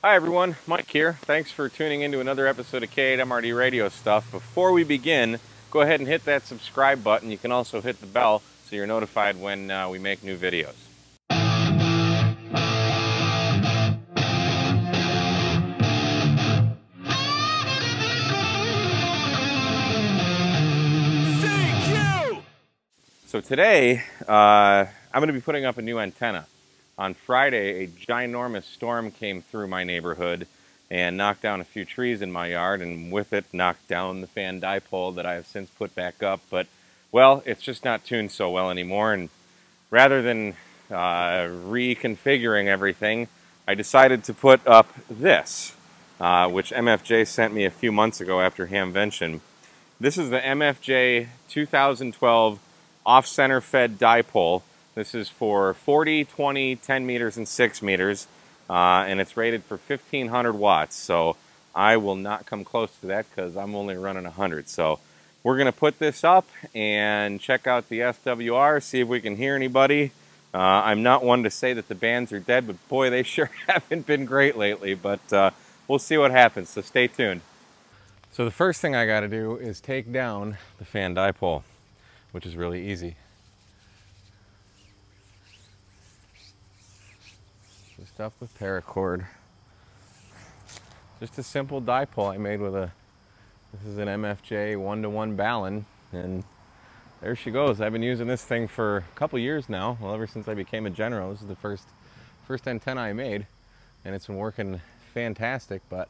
Hi everyone, Mike here. Thanks for tuning into another episode of K8 MRD Radio Stuff. Before we begin, go ahead and hit that subscribe button. You can also hit the bell so you're notified when uh, we make new videos. So today, uh, I'm going to be putting up a new antenna. On Friday, a ginormous storm came through my neighborhood and knocked down a few trees in my yard, and with it, knocked down the fan dipole that I have since put back up. But, well, it's just not tuned so well anymore, and rather than uh, reconfiguring everything, I decided to put up this, uh, which MFJ sent me a few months ago after Hamvention. This is the MFJ 2012 off-center fed dipole. This is for 40, 20, 10 meters, and 6 meters, uh, and it's rated for 1500 watts. So I will not come close to that because I'm only running 100. So we're going to put this up and check out the SWR, see if we can hear anybody. Uh, I'm not one to say that the bands are dead, but boy, they sure haven't been great lately. But uh, we'll see what happens, so stay tuned. So the first thing I got to do is take down the fan dipole which is really easy. Up with paracord. Just a simple dipole I made with a, this is an MFJ one-to-one Balun, and there she goes. I've been using this thing for a couple years now, well, ever since I became a general. This is the first, first antenna I made, and it's been working fantastic, but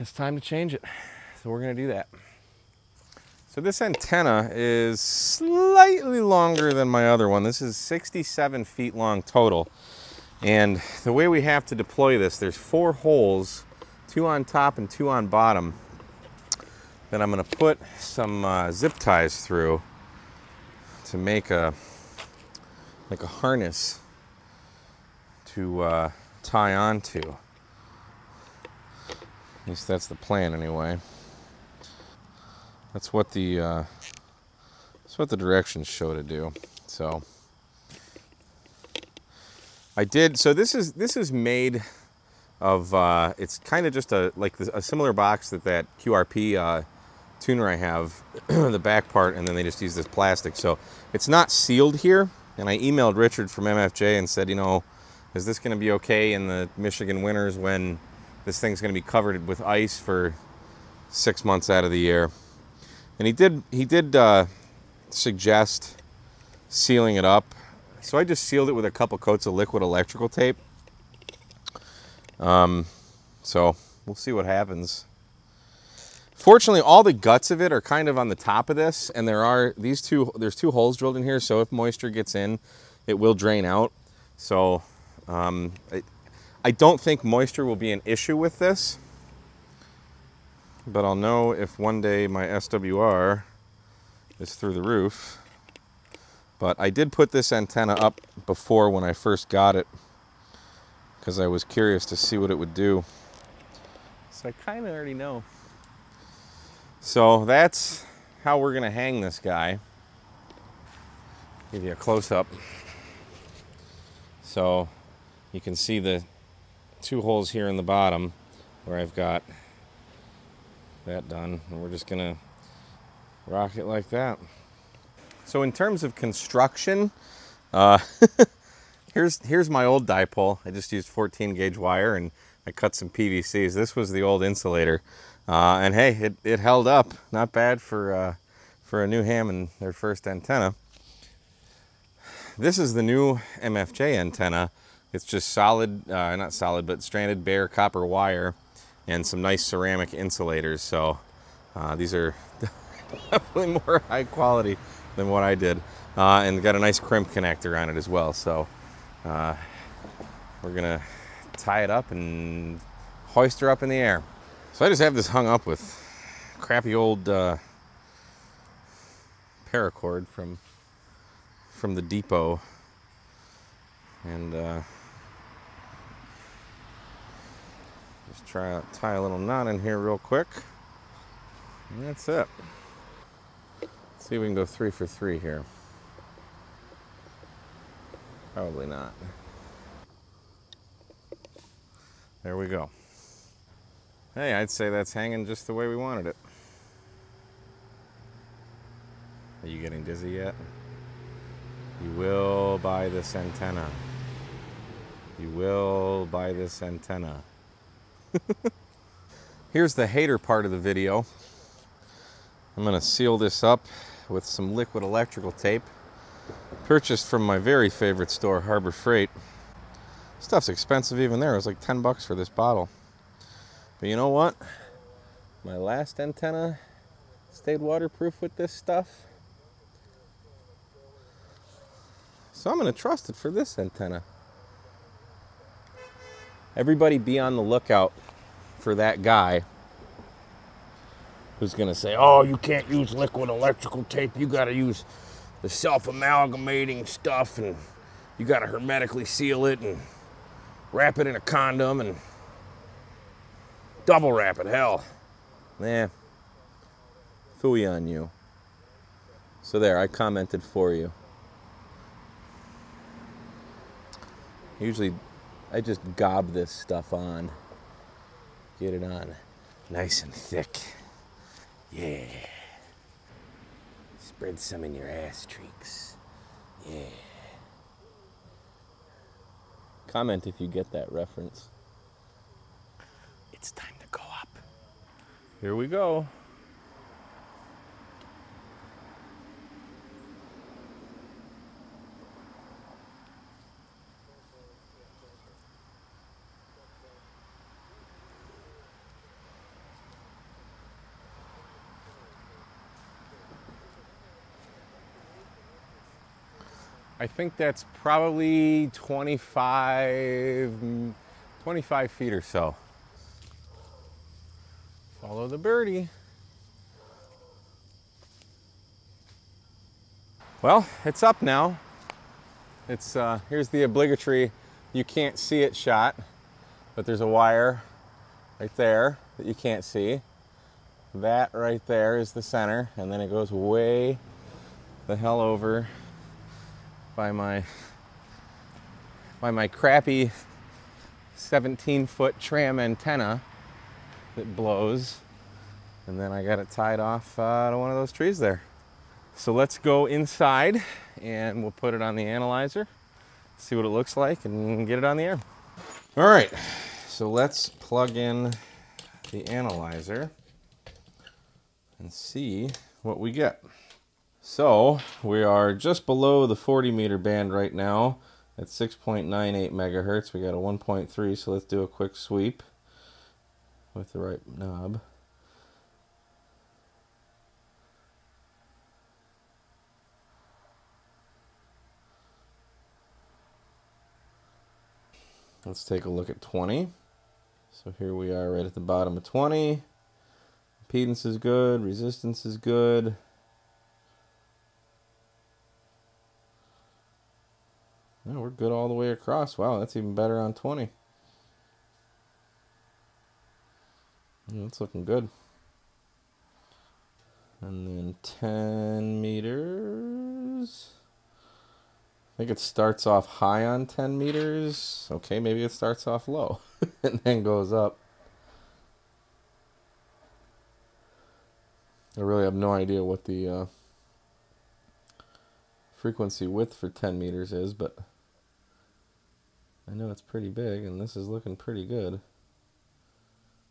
it's time to change it. So we're gonna do that. So this antenna is slightly longer than my other one. This is 67 feet long total. And the way we have to deploy this, there's four holes, two on top and two on bottom, that I'm gonna put some uh, zip ties through to make a, like a harness to uh, tie onto. At least that's the plan anyway. That's what the uh, that's what the directions show to do. So I did. So this is this is made of. Uh, it's kind of just a like a similar box that that QRP uh, tuner I have, the back part, and then they just use this plastic. So it's not sealed here. And I emailed Richard from MFJ and said, you know, is this going to be okay in the Michigan winters when this thing's going to be covered with ice for six months out of the year? And he did he did uh, suggest sealing it up. So I just sealed it with a couple coats of liquid electrical tape. Um, so we'll see what happens. Fortunately, all the guts of it are kind of on the top of this, and there are these two. There's two holes drilled in here, so if moisture gets in, it will drain out. So um, I, I don't think moisture will be an issue with this but I'll know if one day my SWR is through the roof. But I did put this antenna up before when I first got it because I was curious to see what it would do. So I kind of already know. So that's how we're going to hang this guy. Give you a close up. So you can see the two holes here in the bottom where I've got that done. And we're just gonna rock it like that. So in terms of construction, uh, here's here's my old dipole. I just used 14 gauge wire and I cut some PVCs. This was the old insulator. Uh, and hey, it, it held up. Not bad for, uh, for a new ham and their first antenna. This is the new MFJ antenna. It's just solid, uh, not solid, but stranded bare copper wire and some nice ceramic insulators. So uh, these are definitely more high quality than what I did. Uh, and got a nice crimp connector on it as well. So uh, we're gonna tie it up and hoist her up in the air. So I just have this hung up with crappy old uh, paracord from from the depot and uh, Just try tie a little knot in here real quick. And that's it. See if we can go three for three here. Probably not. There we go. Hey, I'd say that's hanging just the way we wanted it. Are you getting dizzy yet? You will buy this antenna. You will buy this antenna. Here's the hater part of the video. I'm going to seal this up with some liquid electrical tape. Purchased from my very favorite store, Harbor Freight. Stuff's expensive even there. It was like 10 bucks for this bottle. But you know what? My last antenna stayed waterproof with this stuff. So I'm going to trust it for this antenna. Everybody be on the lookout for that guy who's going to say, oh, you can't use liquid electrical tape. You got to use the self amalgamating stuff and you got to hermetically seal it and wrap it in a condom and double wrap it. Hell, nah, fooey on you. So there, I commented for you. Usually, I just gob this stuff on, get it on nice and thick. Yeah. Spread some in your ass cheeks. Yeah. Comment if you get that reference. It's time to go up. Here we go. I think that's probably 25, 25 feet or so. Follow the birdie. Well, it's up now. It's uh, here's the obligatory. You can't see it shot, but there's a wire right there that you can't see. That right there is the center, and then it goes way the hell over by my by my crappy 17 foot tram antenna that blows and then I got it tied off uh, to one of those trees there. So let's go inside and we'll put it on the analyzer, see what it looks like and get it on the air. All right, so let's plug in the analyzer and see what we get. So we are just below the 40 meter band right now at 6.98 megahertz. We got a 1.3, so let's do a quick sweep with the right knob. Let's take a look at 20. So here we are right at the bottom of 20. Impedance is good, resistance is good. No, we're good all the way across. Wow, that's even better on 20. That's looking good. And then 10 meters. I think it starts off high on 10 meters. Okay, maybe it starts off low and then goes up. I really have no idea what the uh, frequency width for 10 meters is, but I know it's pretty big and this is looking pretty good.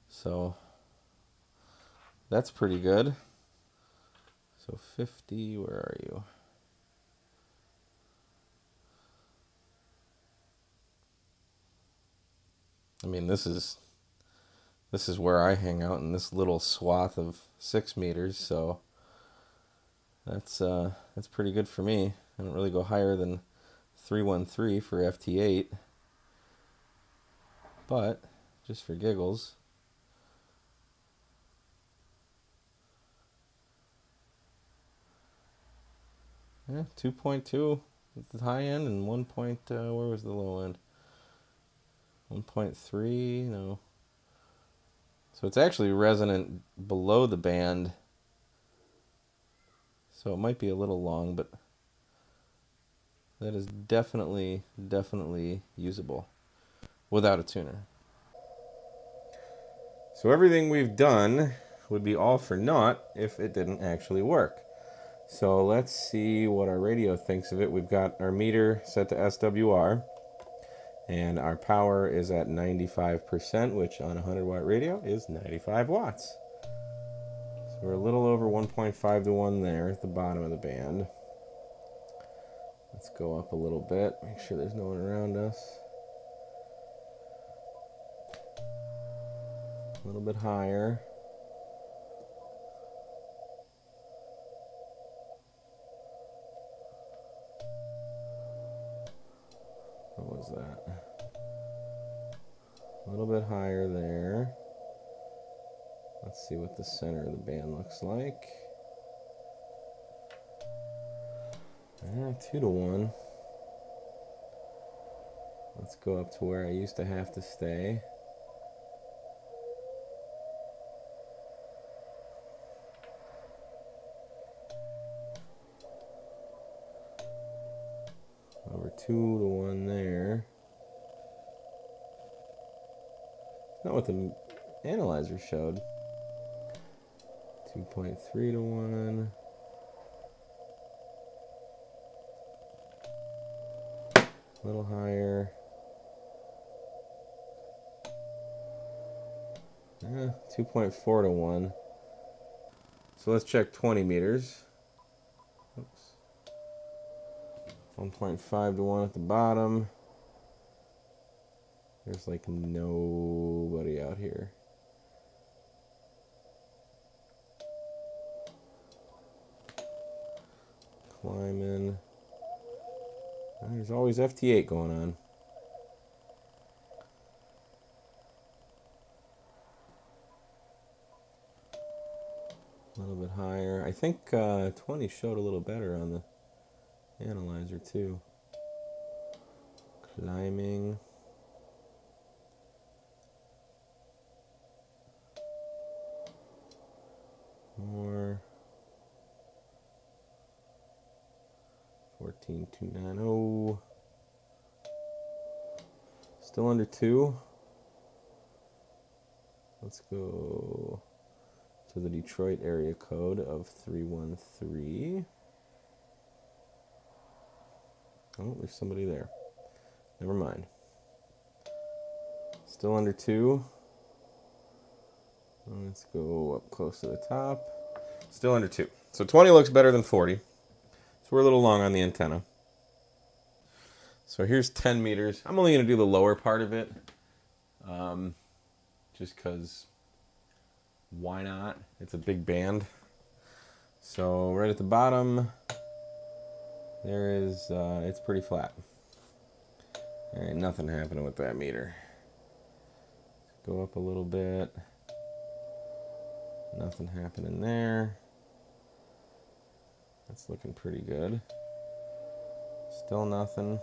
So that's pretty good. So 50, where are you? I mean, this is this is where I hang out in this little swath of six meters, so that's uh, that's pretty good for me. I don't really go higher than 313 for FT8. But, just for giggles, yeah, 2.2 at the high end and 1. Point, uh, where was the low end? 1.3, no. So it's actually resonant below the band. So it might be a little long, but that is definitely, definitely usable without a tuner. So everything we've done would be all for naught if it didn't actually work. So let's see what our radio thinks of it. We've got our meter set to SWR and our power is at 95%, which on a 100 watt radio is 95 watts. So we're a little over 1.5 to 1 there at the bottom of the band. Let's go up a little bit, make sure there's no one around us. A little bit higher. What was that? A little bit higher there. Let's see what the center of the band looks like. Yeah, two to one. Let's go up to where I used to have to stay. Over two to one there. Not what the analyzer showed. 2.3 to 1. A little higher. Yeah, 2.4 to 1. So let's check 20 meters. 1.5 to 1 at the bottom. There's like nobody out here. Climbing. There's always FT8 going on. A little bit higher. I think uh, 20 showed a little better on the analyzer too. Climbing. More. 14290. Still under two. Let's go to the Detroit area code of 313. Oh, there's somebody there. Never mind. Still under two. Let's go up close to the top. Still under two. So 20 looks better than 40. So we're a little long on the antenna. So here's 10 meters. I'm only going to do the lower part of it. Um, just because why not? It's a big band. So right at the bottom, there is, uh, it's pretty flat. There ain't nothing happening with that meter. Go up a little bit. Nothing happening there. That's looking pretty good. Still nothing.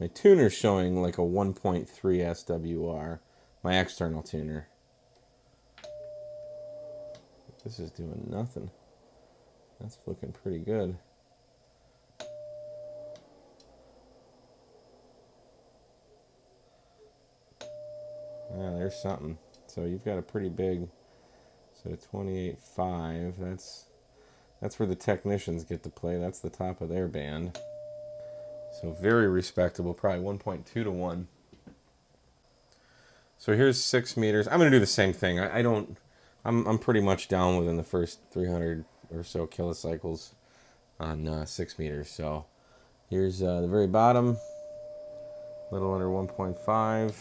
My tuner's showing like a 1.3 SWR. My external tuner. This is doing nothing. That's looking pretty good. Yeah, there's something. So you've got a pretty big, so 28.5, that's, that's where the technicians get to play. That's the top of their band. So very respectable, probably 1.2 to 1. So here's six meters. I'm going to do the same thing. I, I don't, I'm, I'm pretty much down within the first 300 or so kilocycles on uh, six meters. So here's uh, the very bottom, a little under 1.5.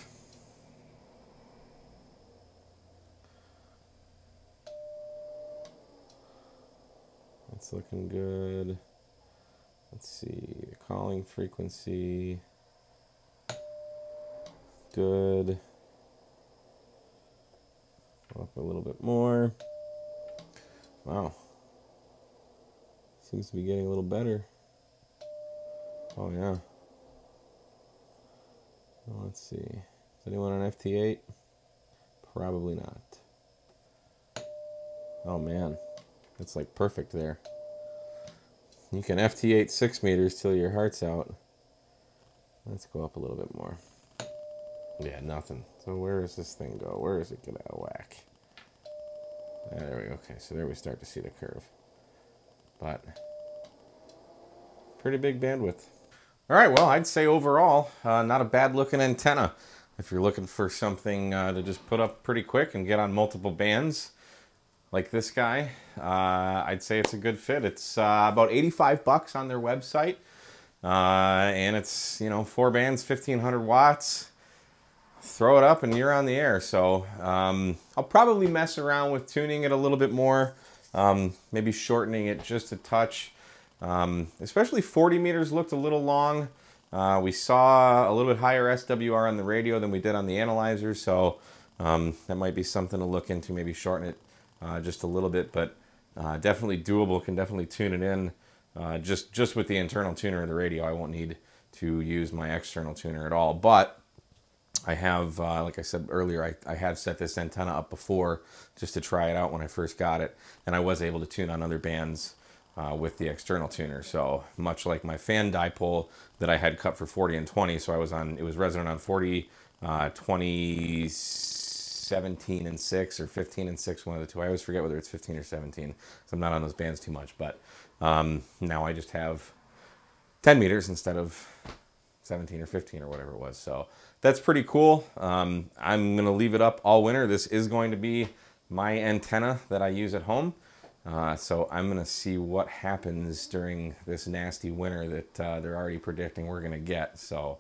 It's looking good. Let's see, calling frequency. Good. Up a little bit more. Wow. Seems to be getting a little better. Oh, yeah. Let's see. Is anyone on FT8? Probably not. Oh, man. It's like perfect there. You can FT8 6 meters till your heart's out. Let's go up a little bit more. Yeah, nothing. So where does this thing go? Where does it get out of whack? Yeah, there we go. Okay, so there we start to see the curve. But pretty big bandwidth. All right, well, I'd say overall, uh, not a bad looking antenna. If you're looking for something uh, to just put up pretty quick and get on multiple bands, like this guy, uh, I'd say it's a good fit. It's uh, about 85 bucks on their website, uh, and it's you know four bands, 1500 watts. Throw it up and you're on the air. So um, I'll probably mess around with tuning it a little bit more, um, maybe shortening it just a touch. Um, especially 40 meters looked a little long. Uh, we saw a little bit higher SWR on the radio than we did on the analyzer, so um, that might be something to look into. Maybe shorten it uh, just a little bit, but uh, definitely doable. Can definitely tune it in uh, just just with the internal tuner of the radio. I won't need to use my external tuner at all. But I have, uh, like I said earlier, I, I have set this antenna up before just to try it out when I first got it, and I was able to tune on other bands. Uh, with the external tuner. So much like my fan dipole that I had cut for 40 and 20, so I was on, it was resonant on 40, uh, 20, 17 and 6 or 15 and 6, one of the two. I always forget whether it's 15 or 17, so I'm not on those bands too much. But um, now I just have 10 meters instead of 17 or 15 or whatever it was. So that's pretty cool. Um, I'm going to leave it up all winter. This is going to be my antenna that I use at home. Uh, so I'm going to see what happens during this nasty winter that uh, they're already predicting we're going to get. So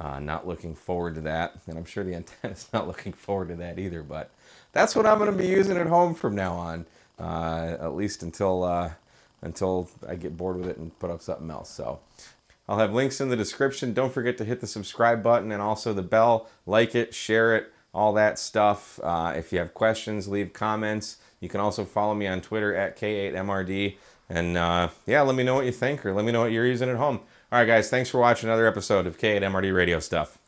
uh, not looking forward to that, and I'm sure the antenna's not looking forward to that either. But that's what I'm going to be using at home from now on, uh, at least until uh, until I get bored with it and put up something else. So I'll have links in the description. Don't forget to hit the subscribe button and also the bell. Like it, share it, all that stuff. Uh, if you have questions, leave comments. You can also follow me on Twitter at K8MRD. And uh, yeah, let me know what you think or let me know what you're using at home. All right, guys, thanks for watching another episode of K8MRD Radio Stuff.